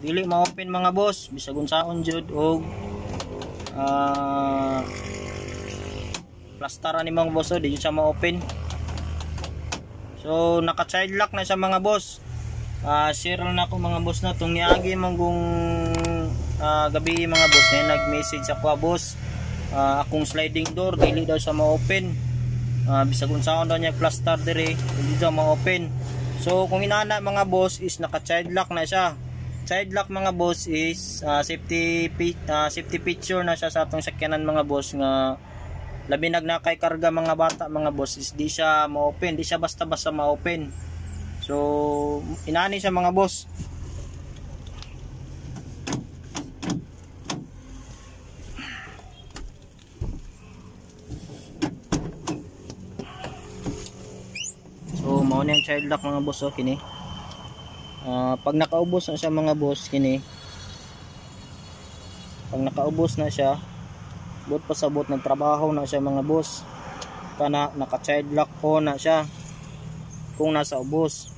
dili ma-open mga boss. Bisag unsaon jud og ah plastaran ni mga boss oh, di siya ma-open. So naka child lock na siya mga boss. Ah share na ako mga boss na tong niagi manggong ah, gabi mga boss na nag-message ako boss. Ah, akong sliding door dili daw siya ma-open. Uh, bisag unsaon daw niya plaster dire hindi daw ma-open. So kung inana mga boss is naka child lock na siya child lock mga boss is ah, safety ah, safety picture na siya sa atong sakyanan mga boss nga labi nag nakay karga mga bata mga boss is di siya ma-open di siya basta-basta ma-open so inani siya mga boss So mao na yung child lock mga boss oh kini. Ah, pag nakaubos na siya mga boss kini. Pag nakaubos na siya, bot pa sa bot nagtrabaho na siya mga boss. Kana naka child lock on na siya. Kung nasa ubos.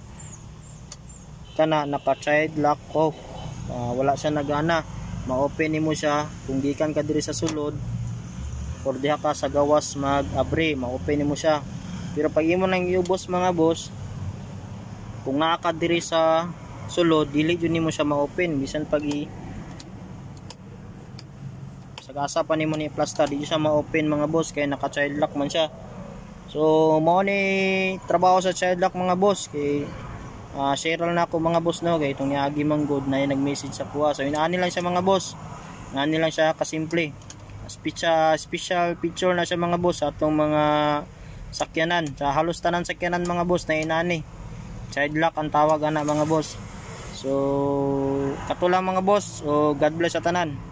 Kana naka child lock off. Ah, wala siya nagana. Ma-open mo siya kung gikan ka diri sa sulod or diha ka sa gawas mag-abre, ma-open mo siya. Pero pag imo nang iubos mga boss, kung nakakadiri sa sulod, dili yun nimo siya ma-open. Bisan pag i sagasa pa nimo ni plaster, di siya ma-open mga boss kaya naka child lock man siya. So, mo ni trabaho sa child lock mga boss kay ah share na ako mga boss no kay itong niagi man good na nag-message sa kuha. So, inaani lang siya mga boss. Inaani lang siya kasimple. Special, special picture na siya mga boss atong mga sakyanan sa halos tanan sakyanan mga boss na inani child lock ang tawag ana mga boss so katulang mga boss. So God bless sa tanan